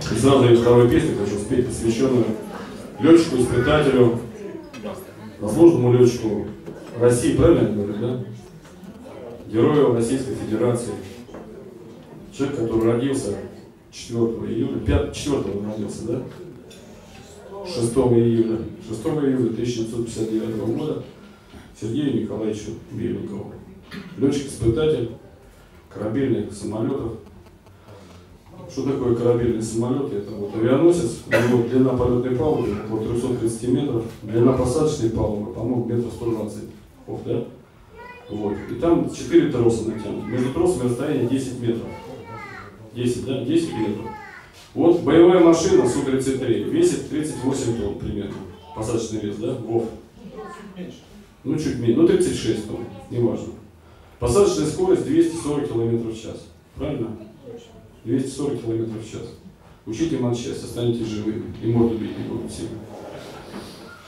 И сразу я второй песню хочу спеть, посвященную летчику-испытателю, заслуженному летчику России, правильно я говорю, да? Герою Российской Федерации. Человек, который родился 4 июля, 5, 4 он родился, да? 6 июля, 6 июля 1959 года Сергею Николаевичу Мельникову. Летчик-испытатель корабельных самолетов. Что такое корабельный самолет? Это вот авианосец, у него длина полетной палубы около 330 метров, длина посадочной палубы, по-моему, метров 120 футов, да? Вот. И там 4 троса натянуты. Между тросами расстояние 10 метров. 10, да? 10 метров. Вот боевая машина Су-33 весит 38 тонн примерно. Посадочный вес, да? Вов. Ну, чуть меньше. Ну, 36 тонн. Неважно. Посадочная скорость 240 км в час. Правильно? 240 км в час. Учите молчать, останетесь живыми. И морду бить не будут сильно.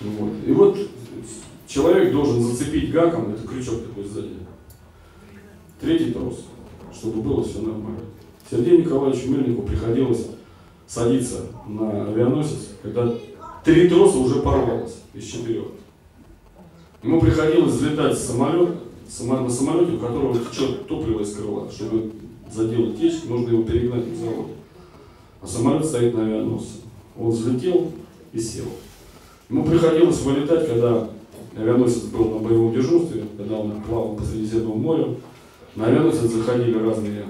Вот. И вот человек должен зацепить гаком, это крючок такой сзади. Третий трос, чтобы было все нормально. Сергею Николаевичу Мельнику приходилось садиться на авианосец, когда три троса уже порвалось из четырех. Ему приходилось взлетать с самолета, на самолете, у которого течет топливо из крыла. Чтобы заделать течь, нужно его перегнать на завод. А самолет стоит на авианосце. Он взлетел и сел. Ему приходилось вылетать, когда авианосец был на боевом дежурстве, когда он плавал по Средиземному морю. На авианосец заходили разные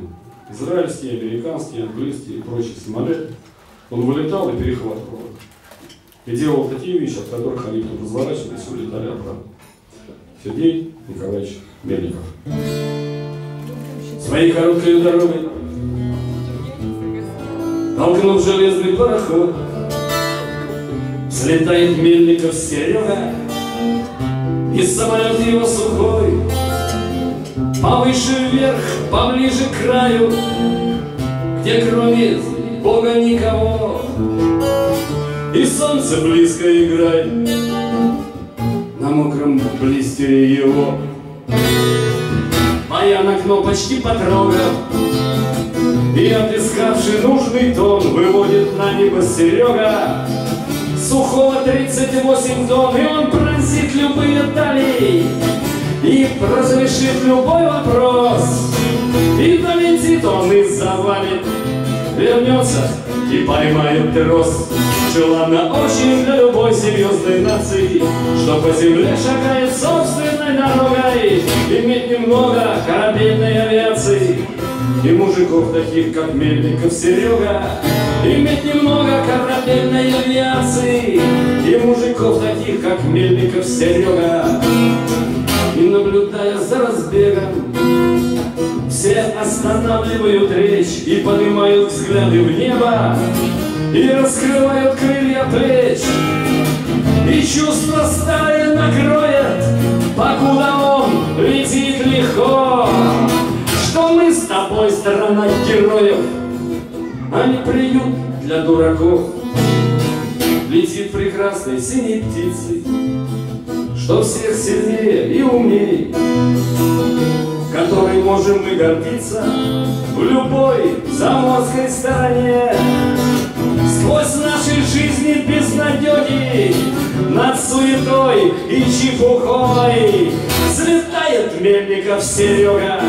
израильские, американские, английские и прочие самолеты. Он вылетал и перехватывал И делал такие вещи, от которых они тут разворачивались и улетали обратно. Сергей Николаевич Мельников. Своей короткой дорогой Толкнув железный пароход Слетает Мельников Серега И самолет его сухой Повыше вверх, поближе к краю Где кроме Бога никого. И солнце близко играет На мокром блистере его Моя на кнопочке потрогал. И отыскавший нужный тон Выводит на небо Серега. Сухого 38 тонн И он пронзит любые дали. И разрешит любой вопрос. И долетит он и завалит. Вернется и поймает трос. Желанно очень для любой серьезной нации, Что по земле шагает собственной дорогой, Иметь немного корабельной авиации, И мужиков таких, как Мельников Серега, Иметь немного корабельной авиации, И мужиков таких, как Мельников Серега, И наблюдая за разбегом, все останавливают речь и поднимают взгляды в небо, и раскрывают крылья плеч, И чувство старое страна героев, А не приют для дураков. Летит прекрасной синей птицей, Что всех сильнее и умней, Которой можем мы гордиться В любой заморской стороне. Сквозь нашей жизни безнадеги Над суетой и чепухой Взлетает Мельников Серега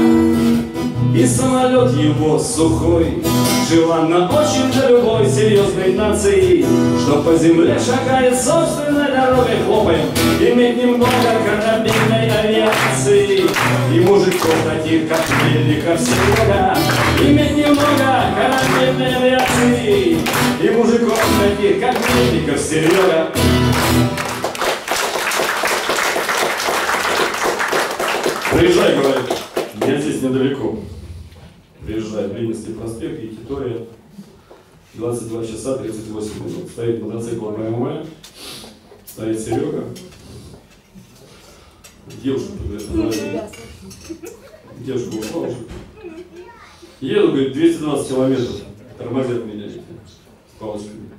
И самолет его сухой Желанно очень для любой серьезной нации Что по земле шагает собственной дорогой Хлопаем, иметь немного корабельной авиации. И мужиков таких, как Мельников Серега Иметь немного корабельной авиации. И мужиков таких, как Мельников Серега Приезжай, говорит, я здесь недалеко приезжает Ленинский проспект, Якитория, 22 часа 38 минут. Стоит мотоцикл БМВ, стоит Серега, девушка говорит, девушка ушла уже. Еду, говорит, 220 километров, тормозят меня эти с палочками.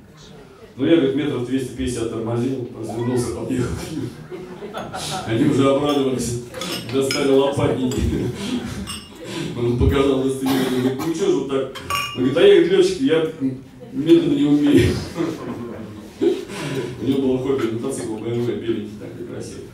Ну, я, говорит, метров 250 тормозил, развернулся, подъехал Они уже обрадовались, достали лопатники он показал удостоверение, говорит, ну что же вот так? Он говорит, а я говорит, летчик, я медленно не умею. У него было хобби мотоцикл BMW беленький, так и красивый.